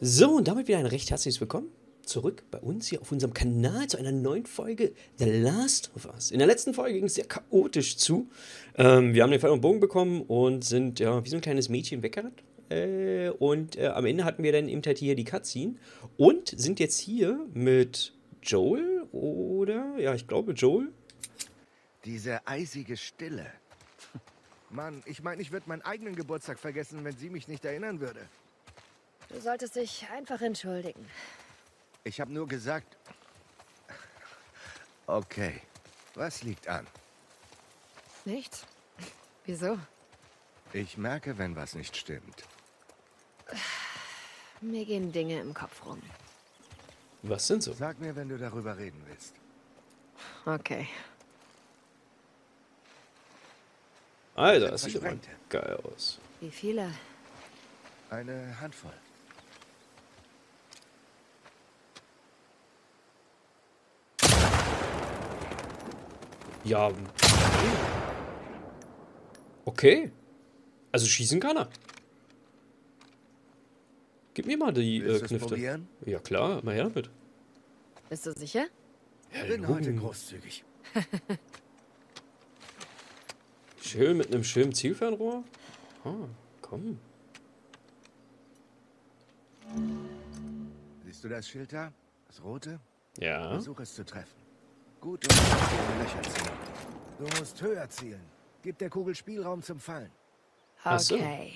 So, und damit wieder ein recht herzliches Willkommen zurück bei uns hier auf unserem Kanal zu einer neuen Folge The Last of Us. In der letzten Folge ging es sehr chaotisch zu. Ähm, wir haben den Pfeil und Bogen bekommen und sind ja wie so ein kleines Mädchen weggerannt. Äh, und äh, am Ende hatten wir dann eben halt hier die Cutscene und sind jetzt hier mit Joel oder, ja, ich glaube Joel. Diese eisige Stille. Mann, ich meine, ich würde meinen eigenen Geburtstag vergessen, wenn sie mich nicht erinnern würde. Du solltest dich einfach entschuldigen. Ich habe nur gesagt... Okay, was liegt an? Nichts? Wieso? Ich merke, wenn was nicht stimmt. Mir gehen Dinge im Kopf rum. Was sind so? Sag mir, wenn du darüber reden willst. Okay. Alter, das sieht aber geil aus. Wie viele? Eine Handvoll. Ja. Okay. Also schießen kann er. Gib mir mal die äh, Knifte. probieren? Ja klar, mal her damit. Bist du sicher? Bin heute großzügig. Schön mit einem schönen Zielfernrohr. Ah, komm. Siehst du das Schild da? Das rote? Ja. Versuch es zu treffen. Gut und in die Löcher zielen. Du musst höher zielen. Gib der Kugel Spielraum zum Fallen. Okay.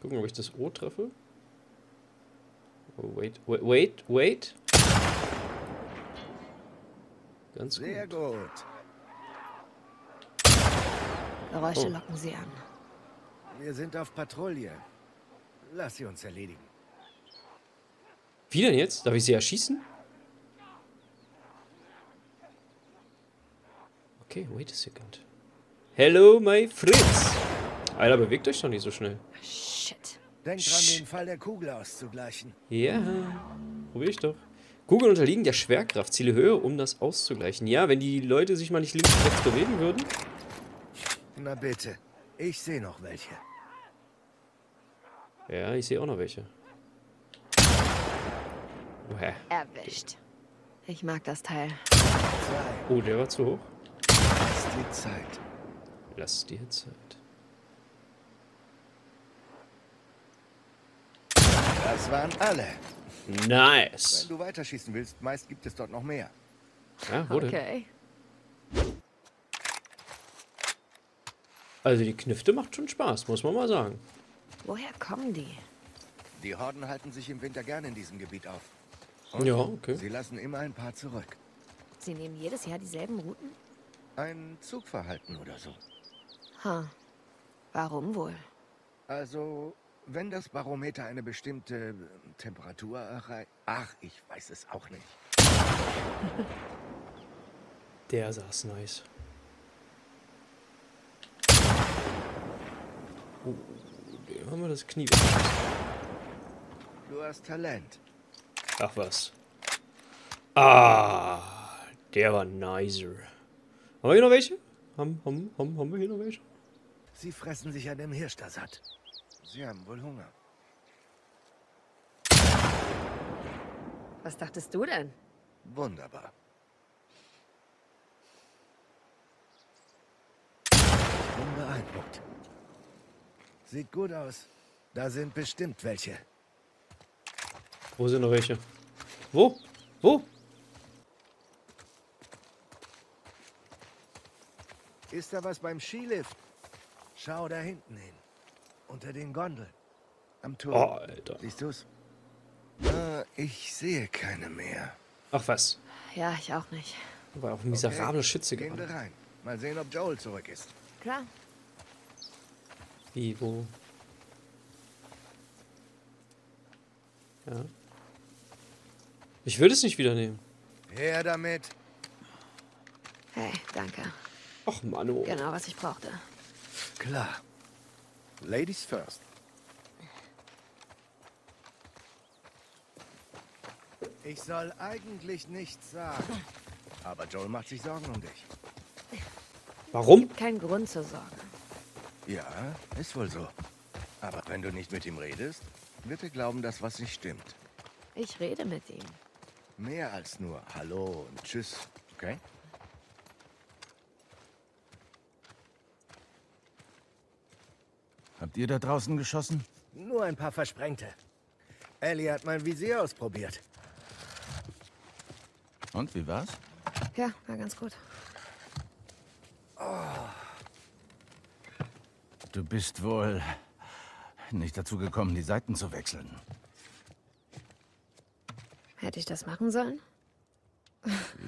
Gucken, ob ich das O treffe. Oh, wait, wait, wait, wait. Ganz gut. Sehr gut. Geräusche Oh. locken sie an. Wir sind auf Patrouille. Lass sie uns erledigen. Wie denn jetzt? Darf ich sie erschießen? Okay, wait a second. Hello, my Fritz. Alter, bewegt euch doch nicht so schnell. Shit. Denk dran, Sch- den Fall der Kugel auszugleichen. Ja, probier ich doch. Kugeln unterliegen der Schwerkraft. Ziele Höhe, um das auszugleichen. Ja, wenn die Leute sich mal nicht links und rechts bewegen würden. Na bitte. Ich sehe noch welche. Ja, ich sehe auch noch welche. Oh, hä? Erwischt. Ich mag das Teil. Oh, der war zu hoch. Die Zeit. Lass dir Zeit. Das waren alle. Wenn Nice. du weiterschießen willst, meist gibt es dort noch mehr. Ja, wo denn? Okay. Also die Knifte macht schon Spaß, muss man mal sagen. Woher kommen die? Die Horden halten sich im Winter gerne in diesem Gebiet auf. Und Ja, okay. Sie lassen immer ein paar zurück. Sie nehmen jedes Jahr dieselben Routen? Ein Zugverhalten oder so. Ha. Warum wohl? Also, wenn das Barometer eine bestimmte äh, Temperatur erreicht. Ach, ich weiß es auch nicht. Der saß nice. Oh, dem haben wir das Knie. Du hast Talent. Ach was. Ah, der war nicer. Haben wir hier noch welche? Haben, haben, haben, haben wir hier noch welche? Sie fressen sich an dem Hirsch da satt. Sie haben wohl Hunger. Was dachtest du denn? Wunderbar. Bin beeindruckt. Sieht gut aus. Da sind bestimmt welche. Wo sind noch welche? Wo? Wo? Ist da was beim Skilift? Schau da hinten hin. Unter den Gondeln. Am Turm. Oh, Alter. Siehst du's? Äh, ich sehe keine mehr. Ach was. Ja, ich auch nicht. War auch ein miserabler Schütze Gehen wir gerade. rein. Mal sehen, ob Joel zurück ist. Klar. Wie, wo? Ja. Ich will es nicht wieder nehmen. Her damit. Hey, danke. Ach, Mano. Genau, was ich brauchte. Klar. Ladies first. Ich soll eigentlich nichts sagen. Aber Joel macht sich Sorgen um dich. Warum? Kein Grund zur Sorge. Ja, ist wohl so. Aber wenn du nicht mit ihm redest, Bitte glauben das, was nicht stimmt. Ich rede mit ihm. Mehr als nur Hallo und Tschüss, okay? Habt ihr da draußen geschossen? Nur ein paar Versprengte. Ellie hat mein Visier ausprobiert. Und wie war's? Ja, war ganz gut. Du bist wohl nicht dazu gekommen, die Seiten zu wechseln. Hätte ich das machen sollen?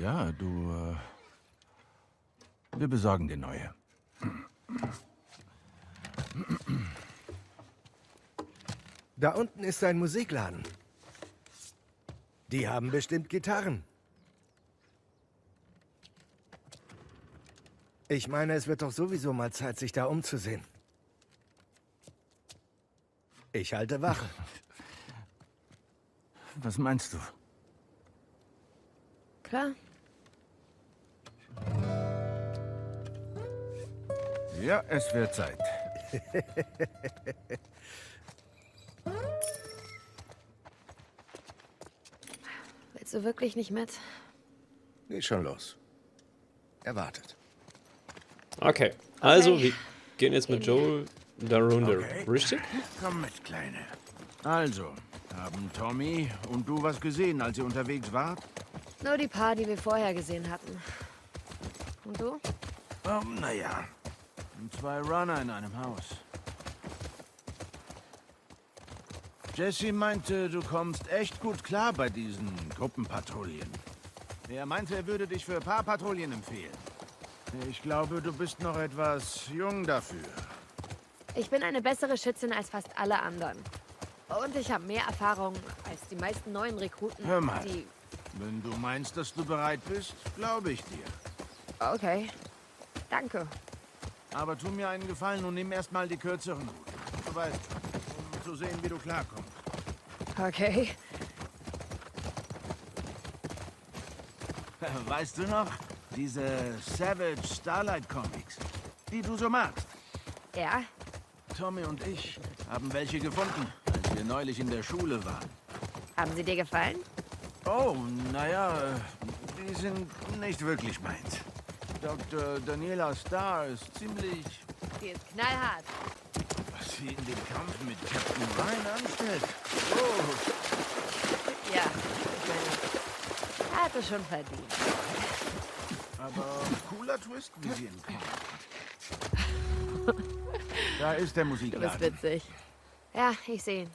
Ja, du. Äh, wir besorgen dir neue. Da unten ist ein Musikladen. Die haben bestimmt Gitarren. Ich meine, es wird doch sowieso mal Zeit, sich da umzusehen. Ich halte Wache. Was meinst du? Klar. Ja, es wird Zeit. Willst du wirklich nicht mit? Geht schon los. Er wartet. Okay, also Okay. wir gehen jetzt mit Joel da runter. Okay. Richtig? Komm mit, Kleine. Also, haben Tommy und du was gesehen, als ihr unterwegs wart? Nur die paar, die wir vorher gesehen hatten. Und du? Oh, naja. Zwei Runner in einem Haus. Jesse meinte, du kommst echt gut klar bei diesen Gruppenpatrouillen. Er meinte, er würde dich für Paarpatrouillen empfehlen. Ich glaube, du bist noch etwas jung dafür. Ich bin eine bessere Schützin als fast alle anderen. Und ich habe mehr Erfahrung als die meisten neuen Rekruten, Hör mal. die... Wenn du meinst, dass du bereit bist, glaube ich dir. Okay. Danke. Aber tu mir einen Gefallen und nimm erstmal die kürzeren. Du weißt, um zu sehen, wie du klarkommst. Okay. Weißt du noch? Diese Savage Starlight Comics, die du so magst. Ja? Tommy und ich haben welche gefunden, als wir neulich in der Schule waren. Haben sie dir gefallen? Oh, naja, die sind nicht wirklich meins. Dr. Daniela Starr ist ziemlich, Sie ist knallhart. was sie in dem Kampf mit Captain Ryan anstellt. Oh, Ja, ich meine, er hat es schon verdient. aber cooler Twist, wie sie ihn kommt. Da ist der Du bist Musikladen. witzig. Ja, ich sehe ihn.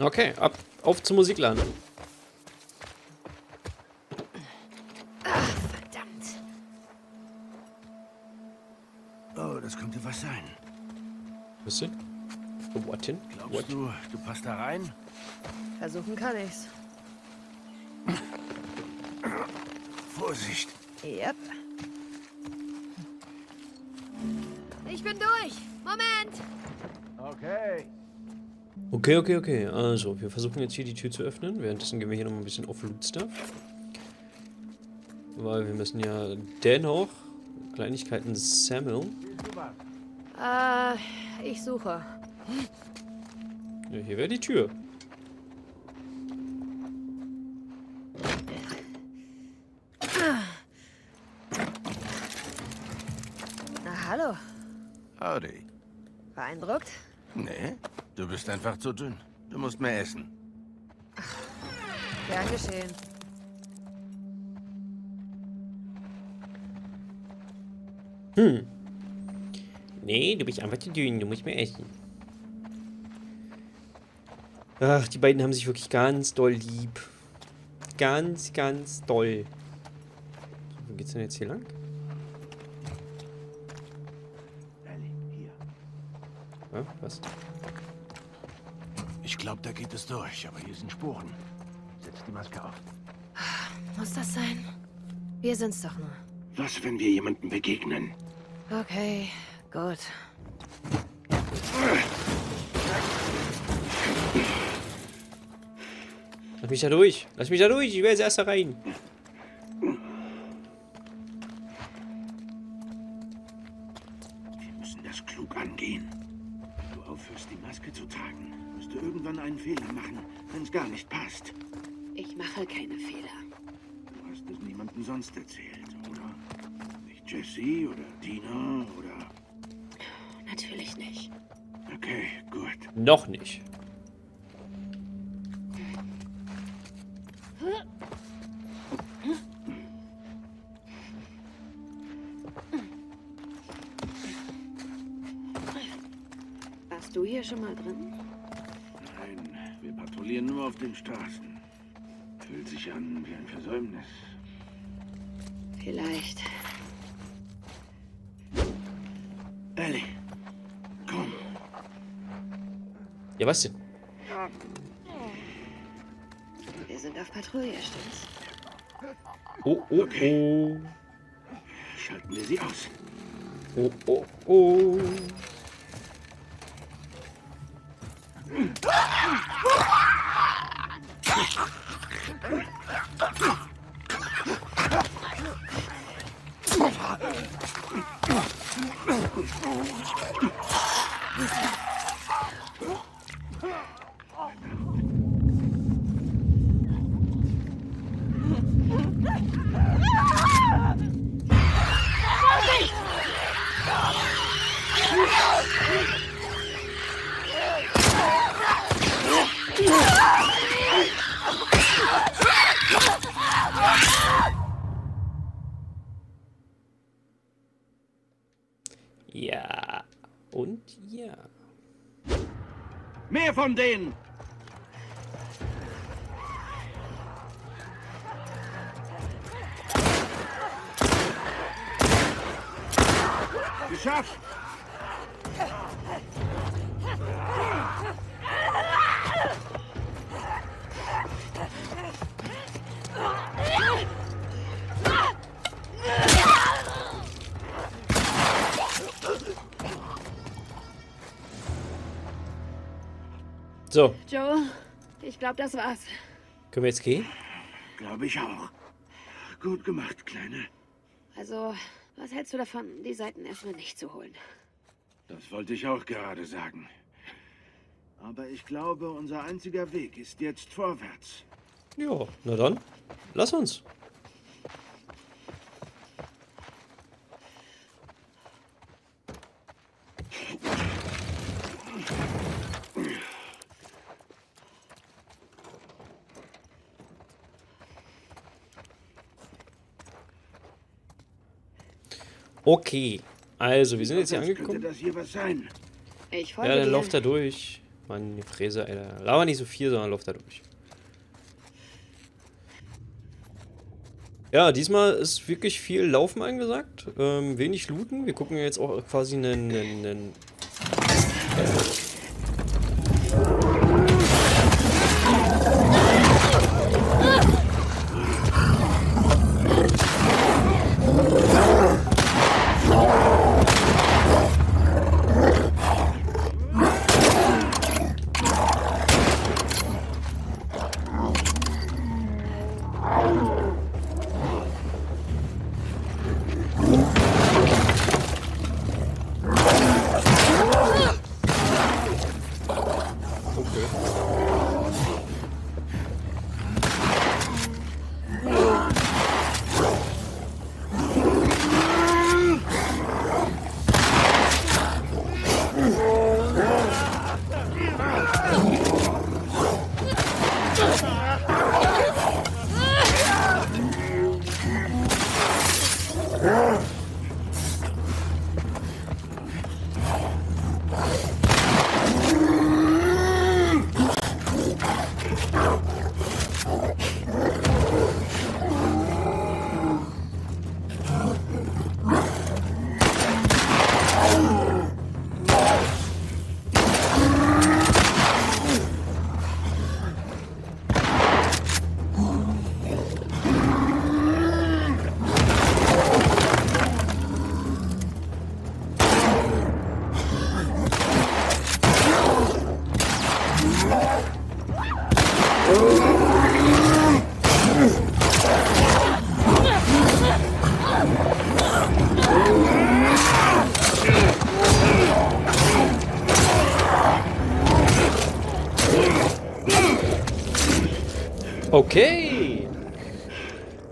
Okay, ab auf zum Musikladen. Was denn? What denn? Glaubst What? du, du passt da rein? Versuchen kann ich's. Vorsicht. Yep. Ich bin durch. Moment. Okay. Okay, okay, okay. Also, wir versuchen jetzt hier die Tür zu öffnen. Währenddessen gehen wir hier noch ein bisschen auf Loot Stuff. Weil wir müssen ja dennoch Kleinigkeiten sammeln. Äh, ich suche. Ja, hier wäre die Tür. Na, hallo. Howdy. Beeindruckt? Nee, du bist einfach zu dünn. Du musst mehr essen. Gern geschehen. Nee, du bist einfach zu dünn. Du musst mehr essen. Ach, die beiden haben sich wirklich ganz doll lieb. Ganz, ganz doll. So, wo geht's denn jetzt hier lang? Ellie, hier. Ja, was? Ich glaube, da geht es durch, aber hier sind Spuren. Setz die Maske auf. Muss das sein? Wir sind's doch nur. Was, wenn wir jemandem begegnen? Okay, gut. Lass mich da durch. Lass mich da durch. Ich will als erster rein. Wir müssen das klug angehen. aufhörst, die Maske zu tragen, wirst du irgendwann einen Fehler machen, wenn es gar nicht passt. Ich mache keine Fehler. Du hast es niemandem sonst erzählt, oder? Nicht Jesse oder Dina oder... Natürlich nicht. Okay, gut. Noch nicht. Ja, was denn? Wir sind auf Patrouille, stimmt's? Oh, oh, oh. Schalten wir sie aus. Oh, oh, oh. Und ja. Mehr von denen! Geschafft! So, Joe, ich glaube, das war's. können wir jetzt gehen? Glaube ich auch. Gut gemacht, Kleine. Also, was hältst du davon, die Seiten erstmal nicht zu holen? Das wollte ich auch gerade sagen. Aber ich glaube, unser einziger Weg ist jetzt vorwärts. Ja, na dann, lass uns. Okay, also wir sind jetzt hier angekommen. das hier was sein. Ich folge Ja, dann dir. lauft da durch. Mann, die Fräse, Alter. Lauer nicht so viel, sondern lauft da durch. Ja, diesmal ist wirklich viel Laufen angesagt. Ähm, wenig Looten. Wir gucken jetzt auch quasi einen. einen, einen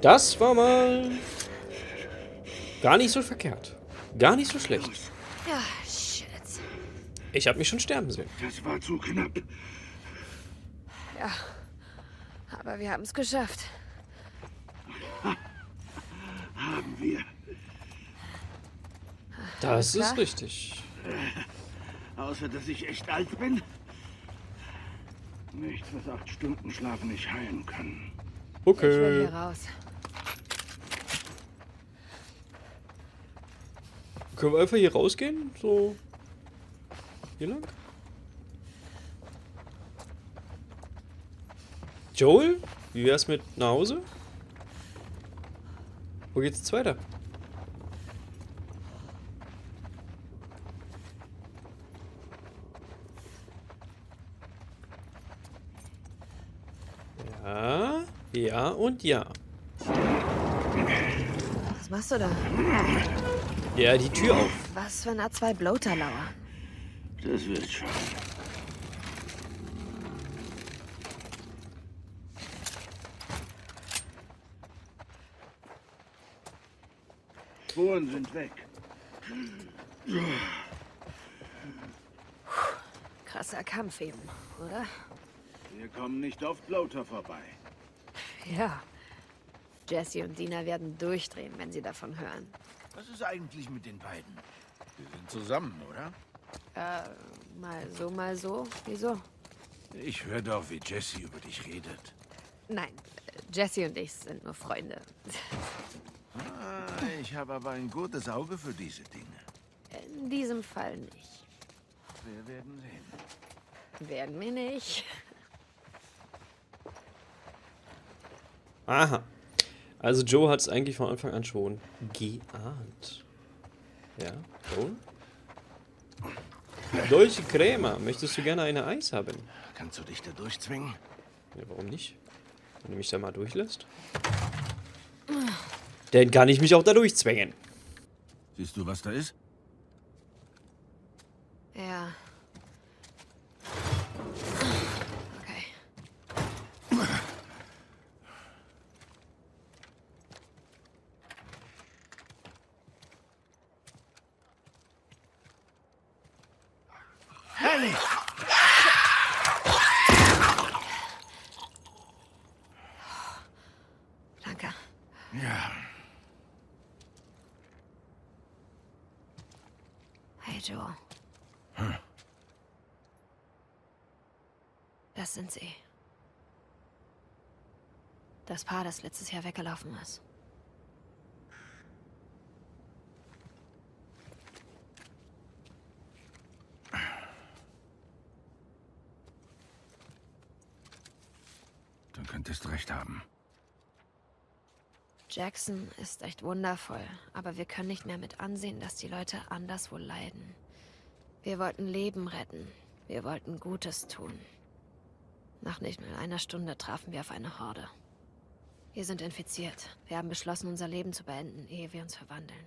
Das war mal gar nicht so verkehrt. Gar nicht so schlecht. Ja, shit. Ich habe mich schon sterben sehen. Das war zu knapp. Ja. Aber wir haben es geschafft. Haben wir. Das ist richtig. Außer, dass ich echt alt bin. Nichts, was acht Stunden Schlaf nicht heilen kann. Ich will Okay. hier raus. Können wir einfach hier rausgehen? So. Hier lang? Joel? Wie wär's mit nach Hause? Wo geht's jetzt weiter? Ja, ja und ja. Was machst du da? Ja, die Tür auf. Was, wenn da zwei Bloater lauern? Das wird schon. Spuren sind weg. Krasser Kampf eben, oder? Wir kommen nicht auf Bloater vorbei. Ja. Jesse und Dina werden durchdrehen, wenn sie davon hören. Was ist eigentlich mit den beiden? Sie sind zusammen, oder? Äh, mal so, mal so. Wieso? Ich höre doch, wie Jesse über dich redet. Nein, Jesse und ich sind nur Freunde. Ah, ich habe aber ein gutes Auge für diese Dinge. In diesem Fall nicht. Wir werden sehen. Werden wir nicht. Aha. Also Joe hat es eigentlich von Anfang an schon geahnt. Ja, Joe? Dolce Crema, möchtest du gerne eine Eis haben? Kannst du dich da durchzwingen? Ja, warum nicht? Wenn du mich da mal durchlässt. Dann kann ich mich auch da durchzwängen. Siehst du, was da ist? Ja. Okay. Ellie! Danke. Ja, Hey, Joe. Das sind sie. Das Paar, das letztes Jahr weggelaufen ist. du könntest recht haben. Jackson ist echt wundervoll, aber wir können nicht mehr mit ansehen, dass die Leute anderswo leiden. Wir wollten Leben retten. Wir wollten Gutes tun. Nach nicht mal einer Stunde trafen wir auf eine Horde. Wir sind infiziert. Wir haben beschlossen, unser Leben zu beenden, ehe wir uns verwandeln.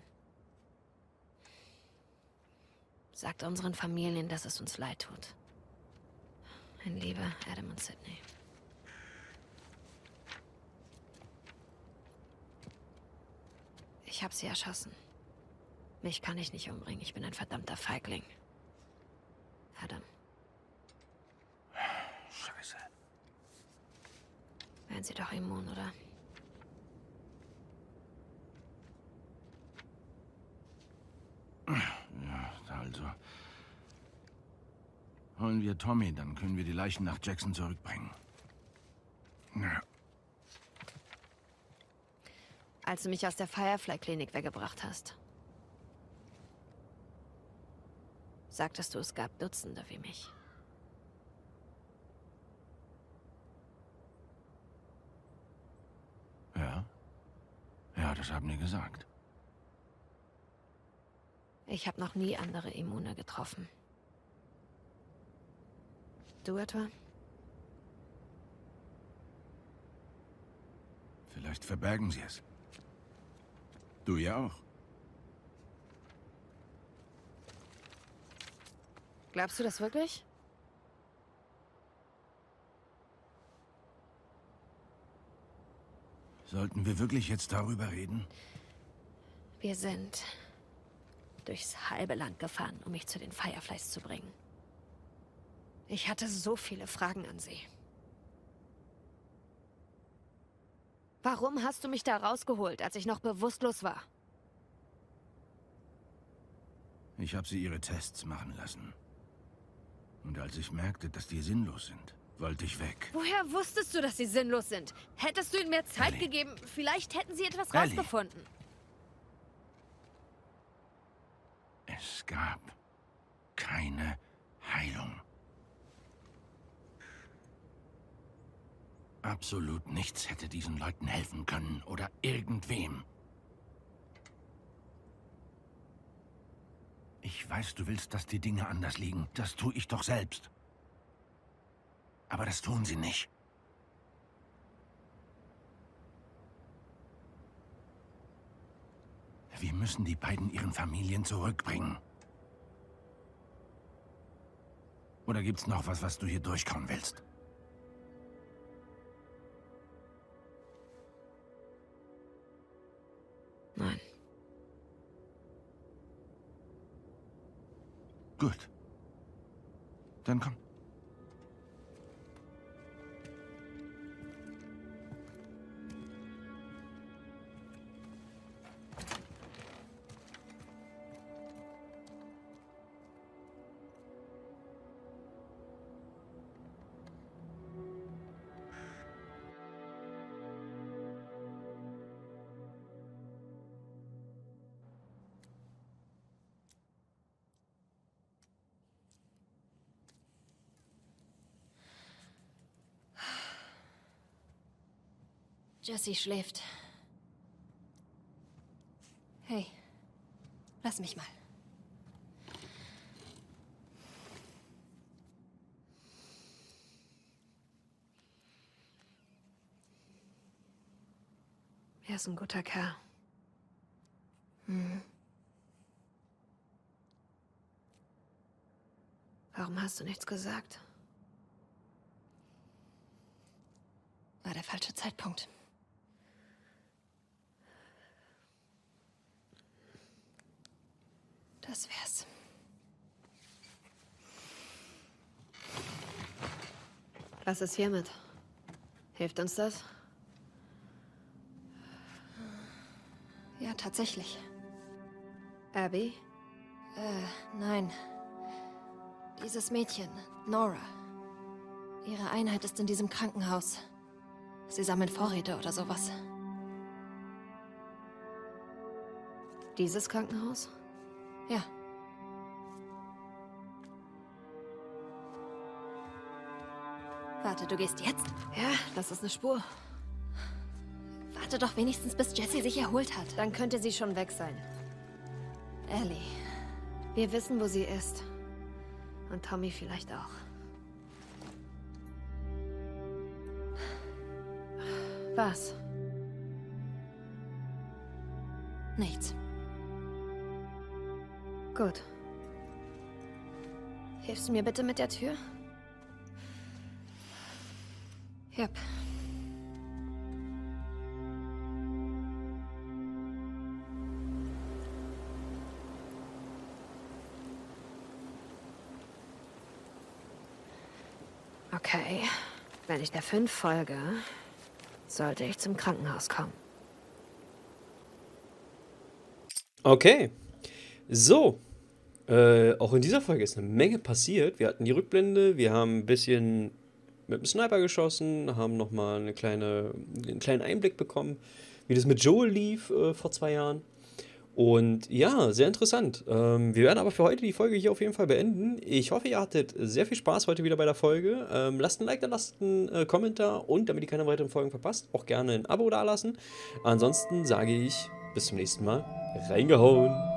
Sagt unseren Familien, dass es uns leid tut. In Liebe, Adam und Sydney. Ich habe sie erschossen. Mich kann ich nicht umbringen. Ich bin ein verdammter Feigling. Adam, Scheiße. wären sie doch immun, oder? Ja, also. Holen wir Tommy, dann können wir die Leichen nach Jackson zurückbringen. Ja, Als du mich aus der Firefly-Klinik weggebracht hast. Sagtest du, es gab Dutzende wie mich. ja. Ja, das haben die gesagt. Ich habe noch nie andere Immune getroffen. Du etwa? Vielleicht verbergen sie es. Du ja auch. Glaubst du das wirklich? Sollten wir wirklich jetzt darüber reden? Wir sind durchs halbe Land gefahren, um mich zu den Fireflies zu bringen. Ich hatte so viele Fragen an sie. Warum hast du mich da rausgeholt, als ich noch bewusstlos war? Ich habe sie ihre Tests machen lassen. Und als ich merkte, dass die sinnlos sind, wollte ich weg. Woher wusstest du, dass sie sinnlos sind? Hättest du ihnen mehr Zeit Ellie. gegeben, vielleicht hätten sie etwas Ellie. rausgefunden. Es gab keine Heilung. Absolut nichts hätte diesen Leuten helfen können oder irgendwem. Ich weiß, du willst, dass die Dinge anders liegen. Das tue ich doch selbst. Aber das tun sie nicht. Wir müssen die beiden ihren Familien zurückbringen. Oder gibt's noch was, was du hier durchkommen willst? Gut. Dann komm. Jessie schläft. Hey, lass mich mal. Er ist ein guter Kerl. Warum hast du nichts gesagt? War der falsche Zeitpunkt. Das wär's. Was ist hiermit? Hilft uns das? Ja, tatsächlich. Abby? Äh, nein. Dieses Mädchen, Nora. Ihre Einheit ist in diesem Krankenhaus. Sie sammeln Vorräte oder sowas. Dieses Krankenhaus? Ja. Warte, du gehst jetzt? Ja, das ist eine Spur. Warte doch wenigstens, bis Jessie sich erholt hat. Dann könnte sie schon weg sein. Ellie. Wir wissen, wo sie ist. Und Tommy vielleicht auch. Was? Nichts. Gut. Hilfst du mir bitte mit der Tür? Yep. Okay. Wenn ich der fünf folge, sollte ich zum Krankenhaus kommen. Okay. So. Äh, auch in dieser Folge ist eine Menge passiert. Wir hatten die Rückblende, wir haben ein bisschen mit dem Sniper geschossen, haben nochmal eine kleine, einen kleinen Einblick bekommen, wie das mit Joel lief äh, vor zwei Jahren. Und ja, sehr interessant. Ähm, wir werden aber für heute die Folge hier auf jeden Fall beenden. Ich hoffe, ihr hattet sehr viel Spaß heute wieder bei der Folge. Ähm, lasst ein Like da, lasst einen äh, Kommentar und damit ihr keine weiteren Folgen verpasst, auch gerne ein Abo dalassen. Ansonsten sage ich bis zum nächsten Mal. Reingehauen!